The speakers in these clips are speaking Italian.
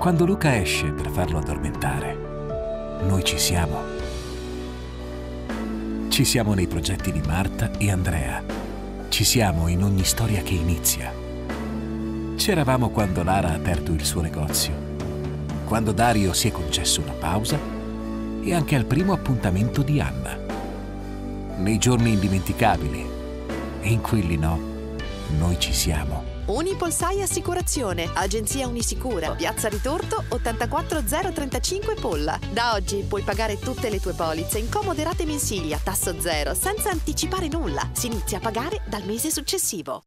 Quando Luca esce per farlo addormentare, noi ci siamo. Ci siamo nei progetti di Marta e Andrea. Ci siamo in ogni storia che inizia. C'eravamo quando Lara ha aperto il suo negozio, quando Dario si è concesso una pausa e anche al primo appuntamento di Anna. Nei giorni indimenticabili e in quelli no, noi ci siamo. Unipolsai Assicurazione, Agenzia Unisicura, Piazza Ritorto 84035 Polla. Da oggi puoi pagare tutte le tue polizze in comode rate mensili a tasso zero, senza anticipare nulla. Si inizia a pagare dal mese successivo.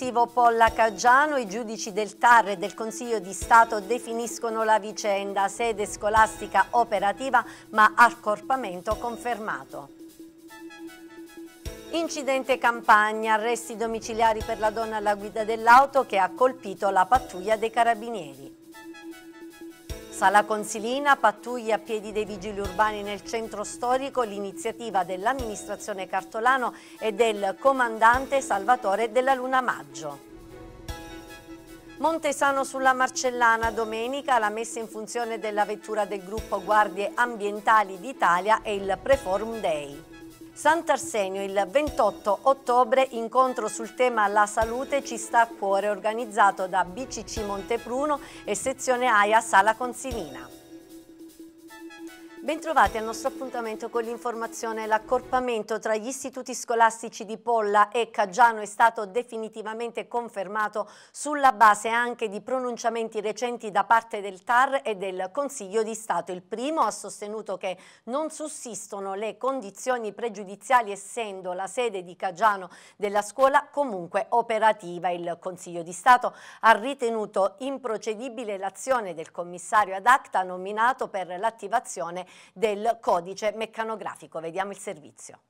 Comprensivo Polla Caggiano, i giudici del TAR e del Consiglio di Stato definiscono la vicenda, sede scolastica operativa ma accorpamento confermato. Incidente campagna, arresti domiciliari per la donna alla guida dell'auto che ha colpito la pattuglia dei carabinieri. Sala Consilina, pattuglia a piedi dei vigili urbani nel centro storico, l'iniziativa dell'amministrazione Cartolano e del comandante Salvatore della Luna Maggio. Montesano sulla Marcellana, domenica la messa in funzione della vettura del gruppo Guardie Ambientali d'Italia e il Preforum Day. Sant'Arsenio il 28 ottobre incontro sul tema La salute ci sta a cuore organizzato da BCC Montepruno e sezione AIA Sala Consilina. Bentrovati al nostro appuntamento con l'informazione. L'accorpamento tra gli istituti scolastici di Polla e Caggiano è stato definitivamente confermato sulla base anche di pronunciamenti recenti da parte del TAR e del Consiglio di Stato. Il primo ha sostenuto che non sussistono le condizioni pregiudiziali essendo la sede di Caggiano della scuola comunque operativa. Il Consiglio di Stato ha ritenuto improcedibile l'azione del commissario ad acta nominato per l'attivazione del codice meccanografico. Vediamo il servizio.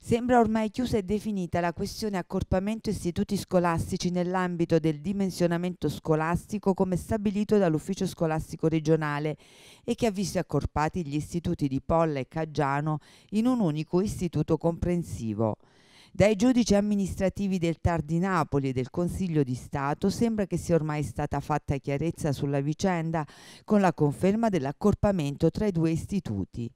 Sembra ormai chiusa e definita la questione accorpamento istituti scolastici nell'ambito del dimensionamento scolastico come stabilito dall'ufficio scolastico regionale e che ha visto accorpati gli istituti di Polla e Caggiano in un unico istituto comprensivo. Dai giudici amministrativi del TAR di Napoli e del Consiglio di Stato sembra che sia ormai stata fatta chiarezza sulla vicenda con la conferma dell'accorpamento tra i due istituti.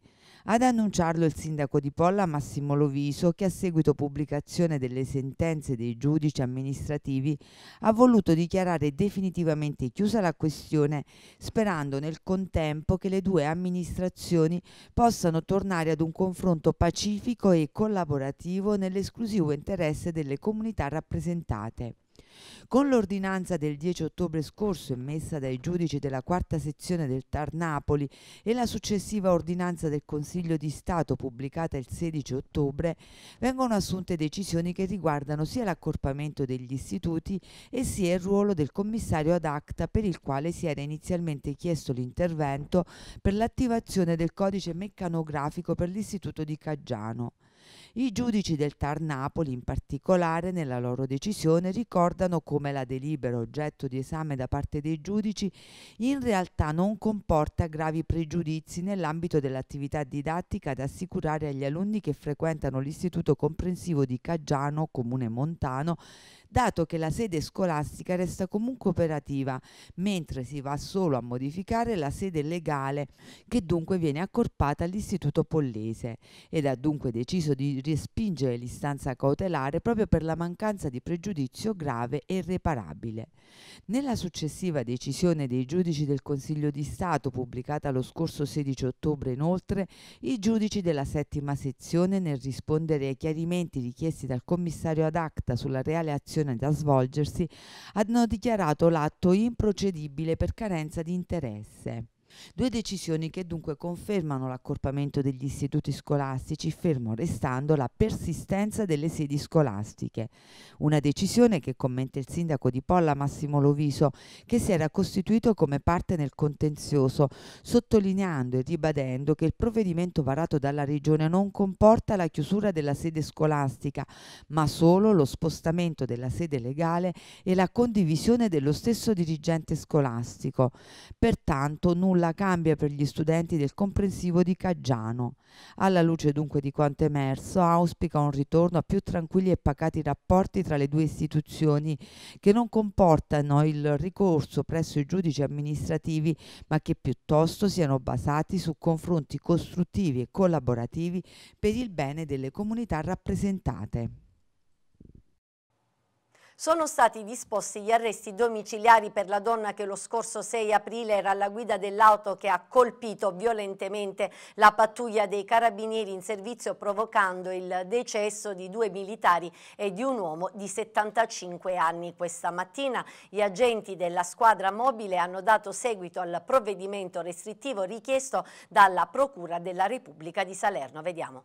Ad annunciarlo il sindaco di Polla Massimo Loviso che a seguito pubblicazione delle sentenze dei giudici amministrativi ha voluto dichiarare definitivamente chiusa la questione sperando nel contempo che le due amministrazioni possano tornare ad un confronto pacifico e collaborativo nell'esclusivo interesse delle comunità rappresentate. Con l'ordinanza del 10 ottobre scorso emessa dai giudici della quarta sezione del TAR Napoli e la successiva ordinanza del Consiglio di Stato pubblicata il 16 ottobre, vengono assunte decisioni che riguardano sia l'accorpamento degli istituti e sia il ruolo del commissario ad acta per il quale si era inizialmente chiesto l'intervento per l'attivazione del codice meccanografico per l'istituto di Caggiano. I giudici del TAR Napoli, in particolare, nella loro decisione ricordano come la delibera oggetto di esame da parte dei giudici in realtà non comporta gravi pregiudizi nell'ambito dell'attività didattica da assicurare agli alunni che frequentano l'istituto comprensivo di Caggiano, comune montano, dato che la sede scolastica resta comunque operativa, mentre si va solo a modificare la sede legale, che dunque viene accorpata all'Istituto Pollese, ed ha dunque deciso di respingere l'istanza cautelare proprio per la mancanza di pregiudizio grave e irreparabile. Nella successiva decisione dei giudici del Consiglio di Stato, pubblicata lo scorso 16 ottobre, inoltre, i giudici della settima sezione, nel rispondere ai chiarimenti richiesti dal commissario ad acta sulla reale azione operazione da svolgersi hanno dichiarato l'atto improcedibile per carenza di interesse. Due decisioni che dunque confermano l'accorpamento degli istituti scolastici, fermo restando la persistenza delle sedi scolastiche. Una decisione che commenta il sindaco di Polla Massimo Loviso, che si era costituito come parte nel contenzioso, sottolineando e ribadendo che il provvedimento varato dalla Regione non comporta la chiusura della sede scolastica, ma solo lo spostamento della sede legale e la condivisione dello stesso dirigente scolastico. Pertanto nulla cambia per gli studenti del comprensivo di Caggiano. Alla luce dunque di quanto emerso, auspica un ritorno a più tranquilli e pacati rapporti tra le due istituzioni che non comportano il ricorso presso i giudici amministrativi, ma che piuttosto siano basati su confronti costruttivi e collaborativi per il bene delle comunità rappresentate. Sono stati disposti gli arresti domiciliari per la donna che lo scorso 6 aprile era alla guida dell'auto che ha colpito violentemente la pattuglia dei carabinieri in servizio provocando il decesso di due militari e di un uomo di 75 anni. Questa mattina gli agenti della squadra mobile hanno dato seguito al provvedimento restrittivo richiesto dalla Procura della Repubblica di Salerno. Vediamo.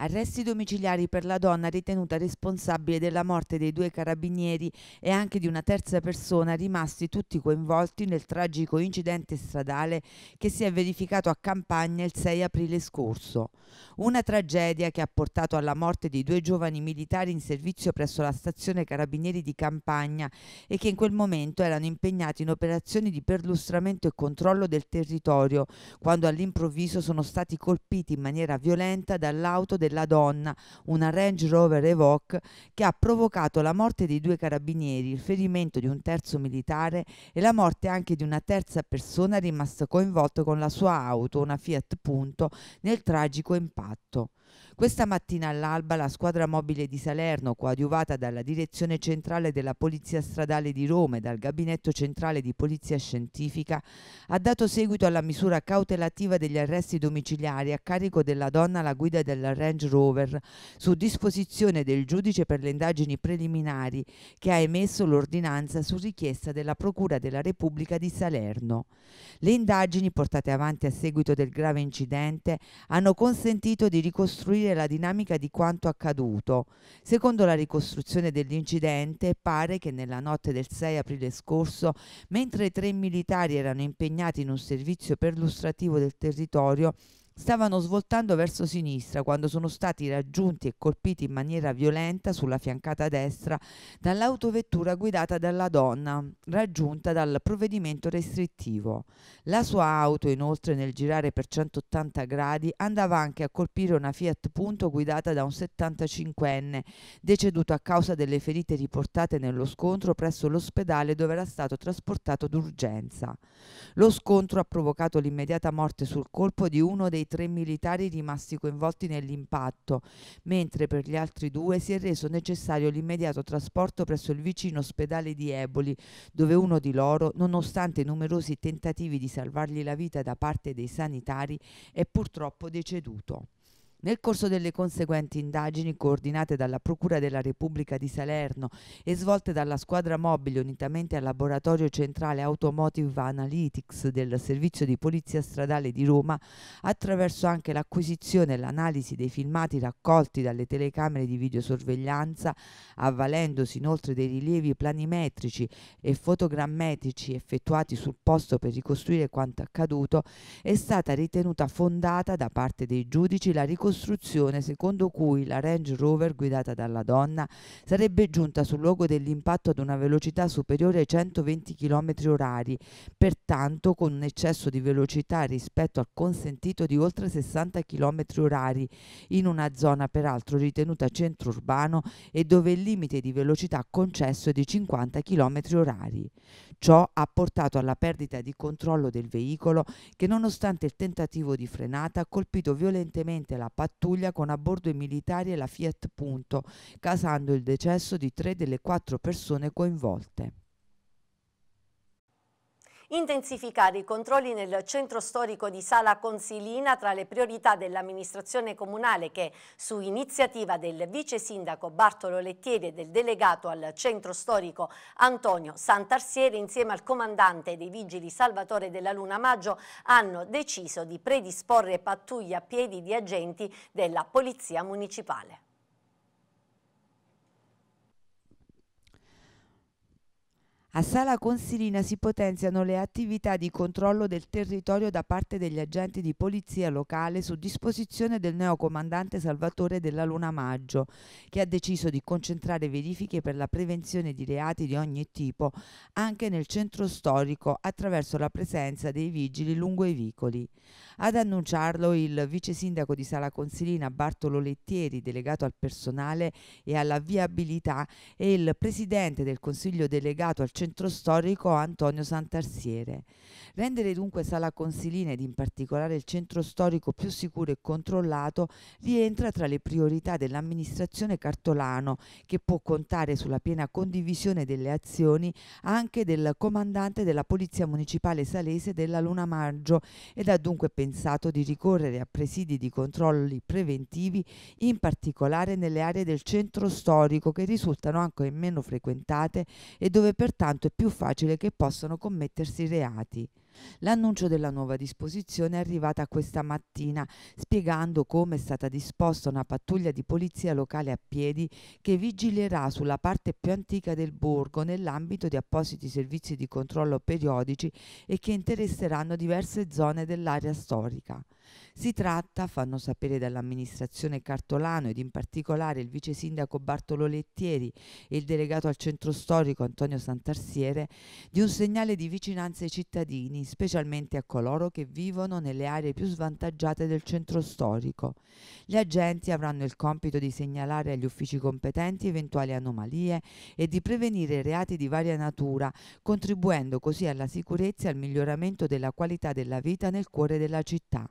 Arresti domiciliari per la donna ritenuta responsabile della morte dei due carabinieri e anche di una terza persona rimasti tutti coinvolti nel tragico incidente stradale che si è verificato a Campagna il 6 aprile scorso. Una tragedia che ha portato alla morte di due giovani militari in servizio presso la stazione Carabinieri di Campagna e che in quel momento erano impegnati in operazioni di perlustramento e controllo del territorio, quando all'improvviso sono stati colpiti in maniera violenta dall'auto della donna, una Range Rover Evoque, che ha provocato la morte di due carabinieri, il ferimento di un terzo militare e la morte anche di una terza persona rimasta coinvolta con la sua auto, una Fiat Punto, nel tragico impatto. Questa mattina all'alba la squadra mobile di Salerno, coadiuvata dalla Direzione Centrale della Polizia Stradale di Roma e dal Gabinetto Centrale di Polizia Scientifica, ha dato seguito alla misura cautelativa degli arresti domiciliari a carico della donna alla guida del Range Rover, su disposizione del giudice per le indagini preliminari, che ha emesso l'ordinanza su richiesta della Procura della Repubblica di Salerno. Le indagini portate avanti a seguito del grave incidente hanno consentito di ricostruire la dinamica di quanto accaduto. Secondo la ricostruzione dell'incidente, pare che nella notte del 6 aprile scorso, mentre tre militari erano impegnati in un servizio perlustrativo del territorio, stavano svoltando verso sinistra quando sono stati raggiunti e colpiti in maniera violenta sulla fiancata destra dall'autovettura guidata dalla donna, raggiunta dal provvedimento restrittivo. La sua auto, inoltre, nel girare per 180 gradi, andava anche a colpire una Fiat Punto guidata da un 75enne, deceduto a causa delle ferite riportate nello scontro presso l'ospedale dove era stato trasportato d'urgenza. Lo scontro ha provocato l'immediata morte sul colpo di uno dei tre militari rimasti coinvolti nell'impatto, mentre per gli altri due si è reso necessario l'immediato trasporto presso il vicino ospedale di Eboli, dove uno di loro, nonostante i numerosi tentativi di salvargli la vita da parte dei sanitari, è purtroppo deceduto. Nel corso delle conseguenti indagini coordinate dalla Procura della Repubblica di Salerno e svolte dalla squadra mobile unitamente al laboratorio centrale Automotive Analytics del Servizio di Polizia Stradale di Roma, attraverso anche l'acquisizione e l'analisi dei filmati raccolti dalle telecamere di videosorveglianza, avvalendosi inoltre dei rilievi planimetrici e fotogrammetrici effettuati sul posto per ricostruire quanto accaduto, è stata ritenuta fondata da parte dei giudici la ricostruzione ricostruzione secondo cui la Range Rover guidata dalla donna sarebbe giunta sul luogo dell'impatto ad una velocità superiore ai 120 km orari, pertanto con un eccesso di velocità rispetto al consentito di oltre 60 km orari, in una zona peraltro ritenuta centro urbano e dove il limite di velocità concesso è di 50 km orari. Ciò ha portato alla perdita di controllo del veicolo che nonostante il tentativo di frenata ha colpito violentemente la pattuglia con a bordo i militari e la Fiat Punto, causando il decesso di tre delle quattro persone coinvolte. Intensificare i controlli nel centro storico di Sala Consilina tra le priorità dell'amministrazione comunale che, su iniziativa del vice sindaco Bartolo Lettieri e del delegato al centro storico Antonio Santarsiere, insieme al comandante dei vigili Salvatore della Luna Maggio, hanno deciso di predisporre pattuglie a piedi di agenti della Polizia Municipale. A Sala Consilina si potenziano le attività di controllo del territorio da parte degli agenti di polizia locale su disposizione del neocomandante Salvatore della Luna Maggio, che ha deciso di concentrare verifiche per la prevenzione di reati di ogni tipo anche nel centro storico attraverso la presenza dei vigili lungo i vicoli. Ad annunciarlo il vice sindaco di Sala Consilina Bartolo Lettieri, delegato al personale e alla viabilità, e il presidente del consiglio delegato al centro storico Antonio Santarsiere. Rendere dunque Sala Consilina ed in particolare il centro storico più sicuro e controllato rientra tra le priorità dell'amministrazione Cartolano, che può contare sulla piena condivisione delle azioni anche del comandante della Polizia Municipale Salese della Luna Maggio ed ha dunque pensato di ricorrere a presidi di controlli preventivi, in particolare nelle aree del centro storico che risultano anche meno frequentate e dove pertanto è più facile che possano commettersi reati. L'annuncio della nuova disposizione è arrivata questa mattina, spiegando come è stata disposta una pattuglia di polizia locale a piedi che vigilerà sulla parte più antica del borgo nell'ambito di appositi servizi di controllo periodici e che interesseranno diverse zone dell'area storica. Si tratta, fanno sapere dall'amministrazione Cartolano ed in particolare il vice sindaco Bartolo Lettieri e il delegato al centro storico Antonio Santarsiere, di un segnale di vicinanza ai cittadini, specialmente a coloro che vivono nelle aree più svantaggiate del centro storico. Gli agenti avranno il compito di segnalare agli uffici competenti eventuali anomalie e di prevenire reati di varia natura, contribuendo così alla sicurezza e al miglioramento della qualità della vita nel cuore della città.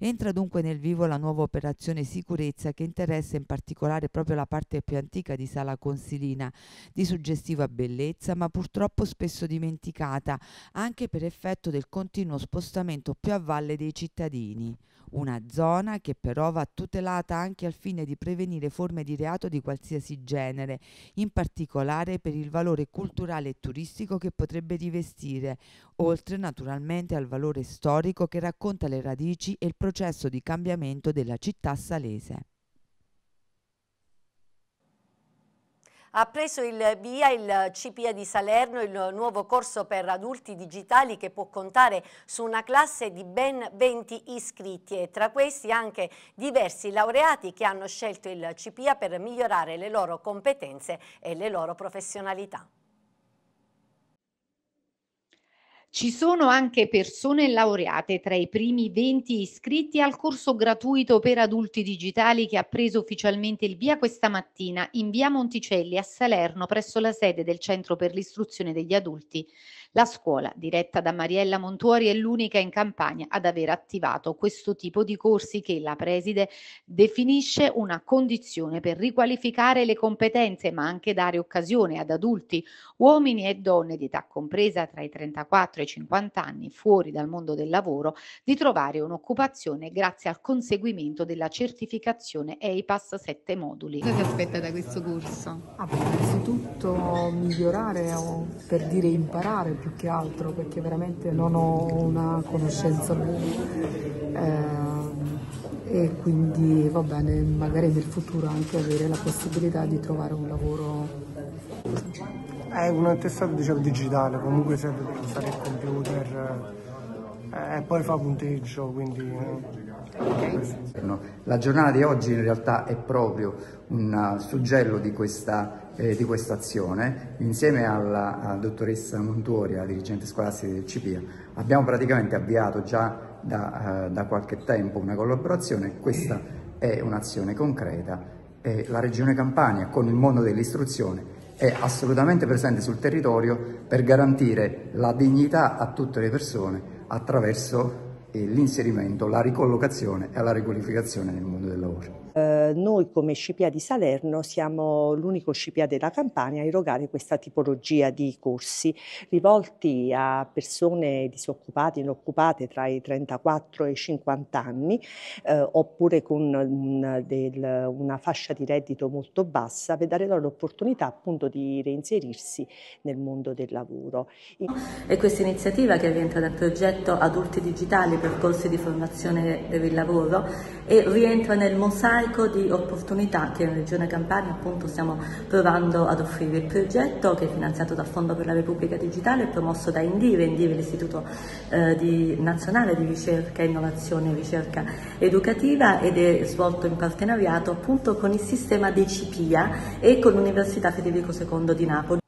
Entra dunque nel vivo la nuova operazione sicurezza che interessa in particolare proprio la parte più antica di Sala Consilina, di suggestiva bellezza ma purtroppo spesso dimenticata, anche per effetto del continuo spostamento più a valle dei cittadini una zona che però va tutelata anche al fine di prevenire forme di reato di qualsiasi genere, in particolare per il valore culturale e turistico che potrebbe rivestire, oltre naturalmente al valore storico che racconta le radici e il processo di cambiamento della città salese. Ha preso il via il CPA di Salerno, il nuovo corso per adulti digitali che può contare su una classe di ben 20 iscritti e tra questi anche diversi laureati che hanno scelto il CPA per migliorare le loro competenze e le loro professionalità. Ci sono anche persone laureate tra i primi 20 iscritti al corso gratuito per adulti digitali che ha preso ufficialmente il via questa mattina in via Monticelli a Salerno presso la sede del Centro per l'istruzione degli adulti. La scuola, diretta da Mariella Montuori, è l'unica in Campania ad aver attivato questo tipo di corsi che la preside definisce una condizione per riqualificare le competenze, ma anche dare occasione ad adulti, uomini e donne di età compresa tra i 34 e i 50 anni, fuori dal mondo del lavoro, di trovare un'occupazione grazie al conseguimento della certificazione EIPAS 7 moduli. Cosa ti aspetta da questo corso? Ah, innanzitutto migliorare o per dire imparare più che altro perché veramente non ho una conoscenza eh, e quindi va bene magari nel futuro anche avere la possibilità di trovare un lavoro. È un attestato diciamo, digitale, comunque serve per usare il computer eh, e poi fa punteggio, quindi... Eh, la giornata di oggi in realtà è proprio un suggello di questa, eh, di questa azione. Insieme alla, alla dottoressa Montuori, la dirigente scolastica del CPIA, abbiamo praticamente avviato già da, uh, da qualche tempo una collaborazione. Questa è un'azione concreta e la Regione Campania con il mondo dell'istruzione è assolutamente presente sul territorio per garantire la dignità a tutte le persone attraverso l'inserimento, la ricollocazione e la riqualificazione nel mondo del lavoro. Eh, noi come SCIPIA di Salerno siamo l'unico SCIPIA della Campania a erogare questa tipologia di corsi rivolti a persone disoccupate, inoccupate tra i 34 e i 50 anni eh, oppure con un, del, una fascia di reddito molto bassa per dare loro l'opportunità appunto di reinserirsi nel mondo del lavoro. E questa iniziativa che rientra nel progetto Adulti Digitali, percorsi di formazione per il lavoro e rientra nel mosaico mosaico di opportunità che in Regione Campania appunto stiamo provando ad offrire. Il progetto che è finanziato dal Fondo per la Repubblica Digitale è promosso da Indire, Indire l'Istituto eh, di, Nazionale di Ricerca, Innovazione e Ricerca Educativa ed è svolto in partenariato appunto con il sistema dei CIPIA e con l'Università Federico II di Napoli.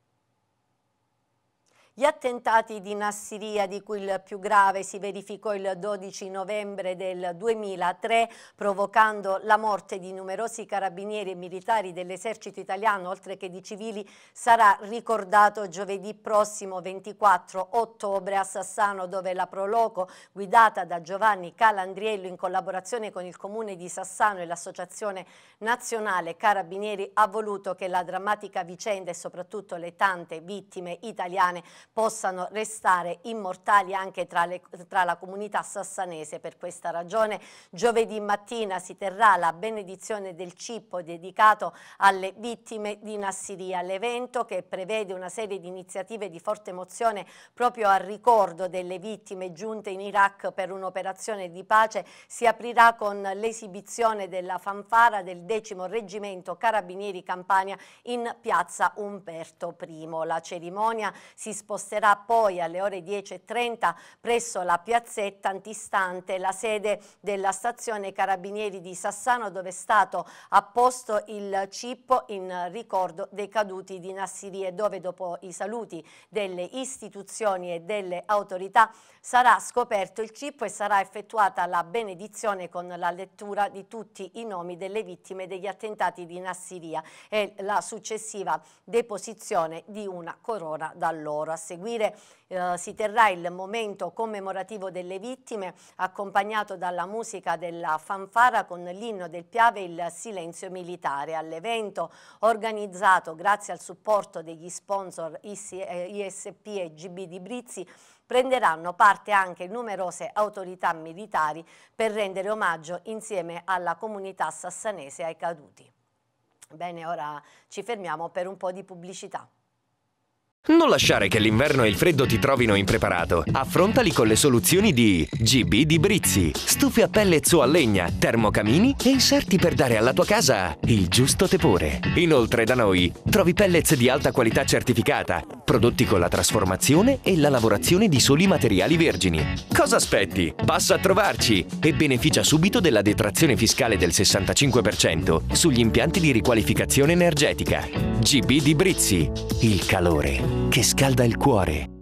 Gli attentati di Nassiria, di cui il più grave si verificò il 12 novembre del 2003, provocando la morte di numerosi carabinieri e militari dell'esercito italiano, oltre che di civili, sarà ricordato giovedì prossimo 24 ottobre a Sassano, dove la Proloco, guidata da Giovanni Calandriello in collaborazione con il Comune di Sassano e l'Associazione Nazionale Carabinieri, ha voluto che la drammatica vicenda e soprattutto le tante vittime italiane possano restare immortali anche tra, le, tra, la comunità sassanese. Per questa ragione giovedì mattina si terrà la benedizione del cippo dedicato alle vittime di Nassiria, l'evento che prevede una serie di iniziative di forte emozione proprio a ricordo delle vittime giunte in Iraq per un'operazione di pace si aprirà con l'esibizione della fanfara del decimo reggimento Carabinieri Campania in piazza Umberto I. La cerimonia si sposterà sposterà poi alle ore 10.30 presso la piazzetta antistante la sede della stazione Carabinieri di Sassano dove è stato apposto il cippo in ricordo dei caduti di Nassirie dove dopo i saluti delle istituzioni e delle autorità sarà scoperto il cippo e sarà effettuata la benedizione con la lettura di tutti i nomi delle vittime degli attentati di Nassiria e la successiva deposizione di una corona da loro seguire eh, si terrà il momento commemorativo delle vittime accompagnato dalla musica della fanfara con l'inno del Piave e il silenzio militare. All'evento organizzato grazie al supporto degli sponsor ISP eh, e GB di Brizzi prenderanno parte anche numerose autorità militari per rendere omaggio insieme alla comunità sassanese ai caduti. Bene, ora ci fermiamo per un po' di pubblicità. Non lasciare che l'inverno e il freddo ti trovino impreparato. Affrontali con le soluzioni di GB di Brizzi. Stufe a pellets o a legna, termocamini e inserti per dare alla tua casa il giusto tepore. Inoltre da noi trovi pellets di alta qualità certificata, prodotti con la trasformazione e la lavorazione di soli materiali vergini. Cosa aspetti? Passa a trovarci e beneficia subito della detrazione fiscale del 65% sugli impianti di riqualificazione energetica. GB di Brizzi. Il calore che scalda il cuore.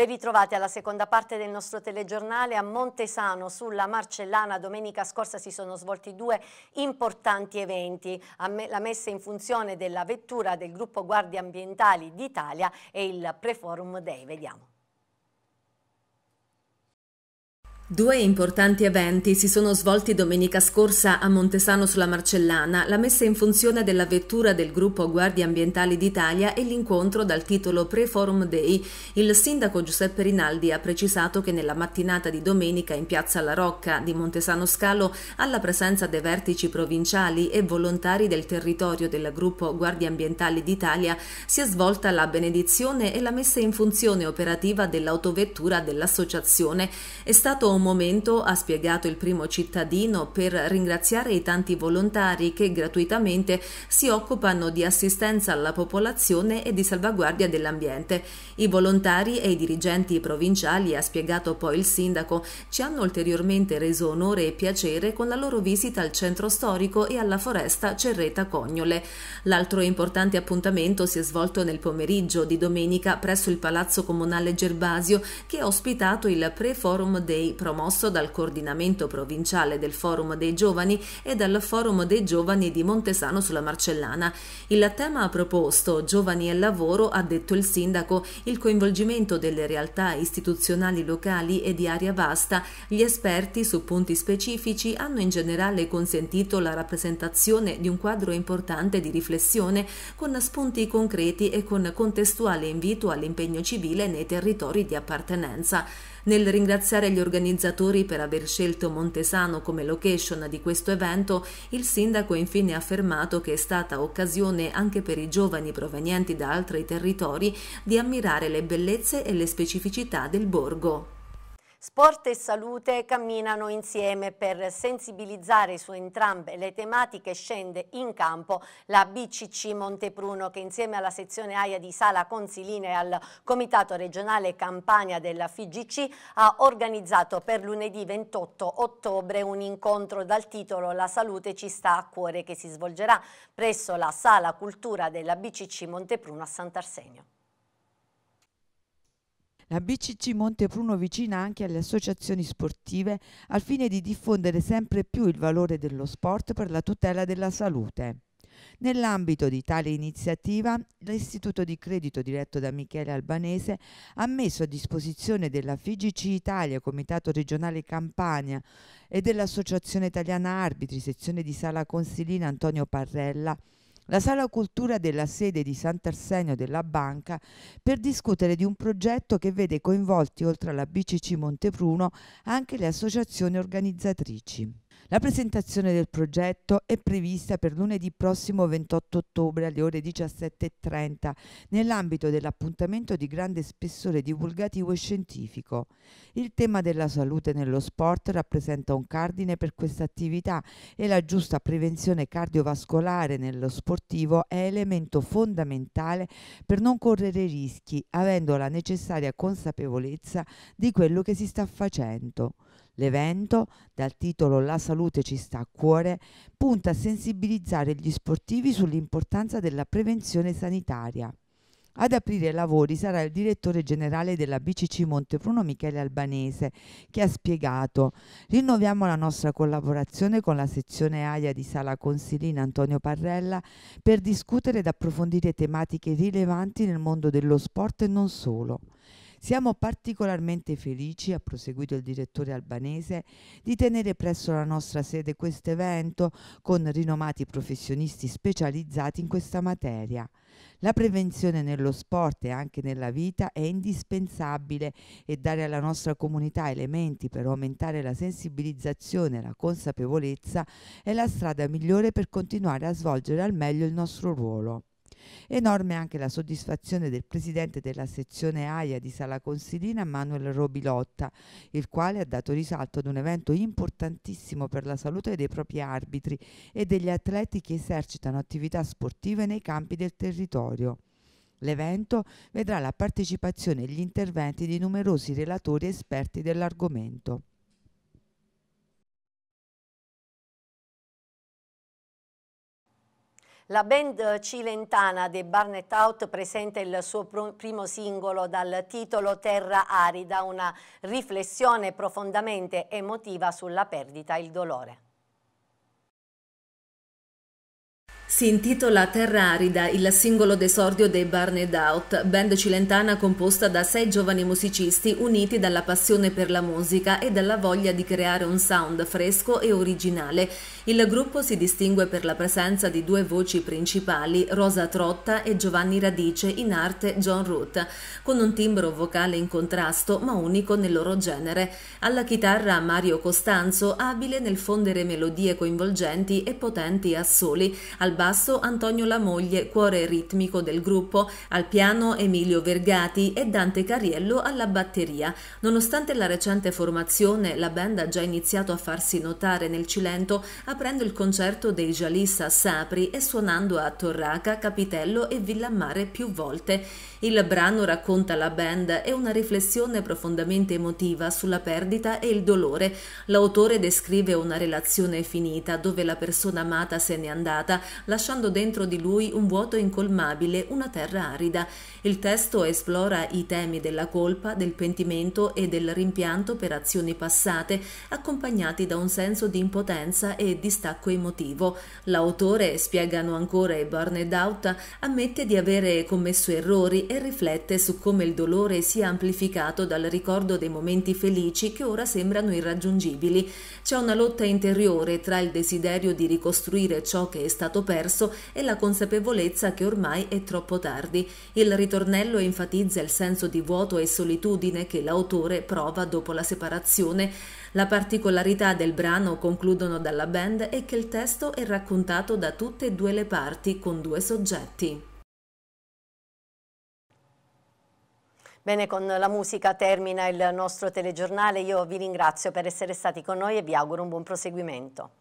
Ben ritrovati alla seconda parte del nostro telegiornale. A Montesano, sulla Marcellana, domenica scorsa si sono svolti due importanti eventi. La messa in funzione della vettura del gruppo Guardie Ambientali d'Italia e il Preforum Day. Vediamo. Due importanti eventi si sono svolti domenica scorsa a Montesano sulla Marcellana, la messa in funzione della vettura del gruppo Guardie Ambientali d'Italia e l'incontro dal titolo Pre-Forum Day. Il sindaco Giuseppe Rinaldi ha precisato che nella mattinata di domenica in piazza La Rocca di Montesano Scalo, alla presenza dei vertici provinciali e volontari del territorio del gruppo Guardie Ambientali d'Italia, si è svolta la benedizione e la messa in funzione operativa dell'autovettura dell'associazione. È stato un momento, ha spiegato il primo cittadino, per ringraziare i tanti volontari che gratuitamente si occupano di assistenza alla popolazione e di salvaguardia dell'ambiente. I volontari e i dirigenti provinciali, ha spiegato poi il sindaco, ci hanno ulteriormente reso onore e piacere con la loro visita al centro storico e alla foresta Cerreta Cognole. L'altro importante appuntamento si è svolto nel pomeriggio di domenica presso il Palazzo Comunale Gerbasio che ha ospitato il Pre-Forum Day Pro promosso dal coordinamento provinciale del Forum dei Giovani e dal Forum dei Giovani di Montesano sulla Marcellana. Il tema proposto Giovani e lavoro, ha detto il sindaco, il coinvolgimento delle realtà istituzionali locali e di area vasta, gli esperti su punti specifici hanno in generale consentito la rappresentazione di un quadro importante di riflessione con spunti concreti e con contestuale invito all'impegno civile nei territori di appartenenza. Nel ringraziare gli organizzatori per aver scelto Montesano come location di questo evento, il sindaco infine ha affermato che è stata occasione anche per i giovani provenienti da altri territori di ammirare le bellezze e le specificità del borgo. Sport e salute camminano insieme per sensibilizzare su entrambe le tematiche scende in campo la BCC Montepruno che insieme alla sezione AIA di Sala Consilina e al Comitato regionale Campania della FIGC ha organizzato per lunedì 28 ottobre un incontro dal titolo La salute ci sta a cuore che si svolgerà presso la Sala Cultura della BCC Montepruno a Sant'Arsenio. La BCC Montepruno vicina anche alle associazioni sportive al fine di diffondere sempre più il valore dello sport per la tutela della salute. Nell'ambito di tale iniziativa, l'Istituto di Credito diretto da Michele Albanese ha messo a disposizione della FIGC Italia, Comitato regionale Campania e dell'Associazione Italiana Arbitri, sezione di Sala Consilina Antonio Parrella, la Sala Cultura della sede di Sant'Arsenio della Banca per discutere di un progetto che vede coinvolti oltre alla BCC Montepruno anche le associazioni organizzatrici. La presentazione del progetto è prevista per lunedì prossimo 28 ottobre alle ore 17.30 nell'ambito dell'appuntamento di grande spessore divulgativo e scientifico. Il tema della salute nello sport rappresenta un cardine per questa attività e la giusta prevenzione cardiovascolare nello sportivo è elemento fondamentale per non correre rischi, avendo la necessaria consapevolezza di quello che si sta facendo. L'evento, dal titolo La salute ci sta a cuore, punta a sensibilizzare gli sportivi sull'importanza della prevenzione sanitaria. Ad aprire i lavori sarà il direttore generale della BCC Montepruno Michele Albanese che ha spiegato rinnoviamo la nostra collaborazione con la sezione AIA di Sala Consilina Antonio Parrella per discutere ed approfondire tematiche rilevanti nel mondo dello sport e non solo. Siamo particolarmente felici, ha proseguito il direttore albanese, di tenere presso la nostra sede questo evento con rinomati professionisti specializzati in questa materia. La prevenzione nello sport e anche nella vita è indispensabile e dare alla nostra comunità elementi per aumentare la sensibilizzazione e la consapevolezza è la strada migliore per continuare a svolgere al meglio il nostro ruolo. Enorme anche la soddisfazione del presidente della sezione AIA di Sala Consilina, Manuel Robilotta, il quale ha dato risalto ad un evento importantissimo per la salute dei propri arbitri e degli atleti che esercitano attività sportive nei campi del territorio. L'evento vedrà la partecipazione e gli interventi di numerosi relatori esperti dell'argomento. La band cilentana The Barnet Out presenta il suo primo singolo dal titolo Terra Arida, una riflessione profondamente emotiva sulla perdita e il dolore. Si intitola Terra Arida, il singolo d'esordio dei Barned Out, band cilentana composta da sei giovani musicisti uniti dalla passione per la musica e dalla voglia di creare un sound fresco e originale. Il gruppo si distingue per la presenza di due voci principali, Rosa Trotta e Giovanni Radice, in arte John Root, con un timbro vocale in contrasto ma unico nel loro genere. Alla chitarra Mario Costanzo, abile nel fondere melodie coinvolgenti e potenti assoli, al basso Antonio Lamoglie, cuore ritmico del gruppo, al piano Emilio Vergati e Dante Cariello alla batteria. Nonostante la recente formazione, la band ha già iniziato a farsi notare nel Cilento aprendo il concerto dei Jalis a Sapri e suonando a Torraca, Capitello e Villammare più volte. Il brano racconta la band e una riflessione profondamente emotiva sulla perdita e il dolore. L'autore descrive una relazione finita dove la persona amata se n'è andata, lasciando dentro di lui un vuoto incolmabile, una terra arida. Il testo esplora i temi della colpa, del pentimento e del rimpianto per azioni passate, accompagnati da un senso di impotenza e distacco emotivo. L'autore, spiegano ancora i Burned Out, ammette di avere commesso errori e riflette su come il dolore sia amplificato dal ricordo dei momenti felici che ora sembrano irraggiungibili. C'è una lotta interiore tra il desiderio di ricostruire ciò che è stato perso e la consapevolezza che ormai è troppo tardi. Il ritornello enfatizza il senso di vuoto e solitudine che l'autore prova dopo la separazione. La particolarità del brano, concludono dalla band, è che il testo è raccontato da tutte e due le parti con due soggetti. Bene, con la musica termina il nostro telegiornale. Io vi ringrazio per essere stati con noi e vi auguro un buon proseguimento.